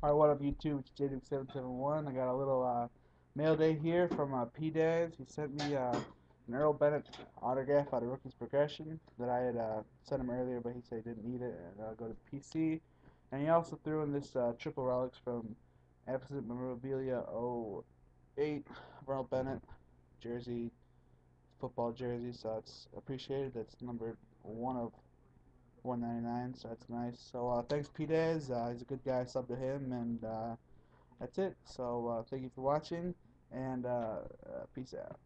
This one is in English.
Alright, what up YouTube? It's JDuke771. I got a little uh, mail day here from uh, P-Daz. He sent me uh, an Earl Bennett autograph out of Rookie's Progression that I had uh, sent him earlier, but he said he didn't need it, and I'll go to PC. And he also threw in this uh, triple relics from Absolute Memorabilia 08 Earl Bennett jersey, football jersey, so it's appreciated. That's number one of 199 so that's nice. So uh, thanks P Daz uh, he's a good guy. Sub to him and uh, that's it. So uh, thank you for watching and uh, uh, peace out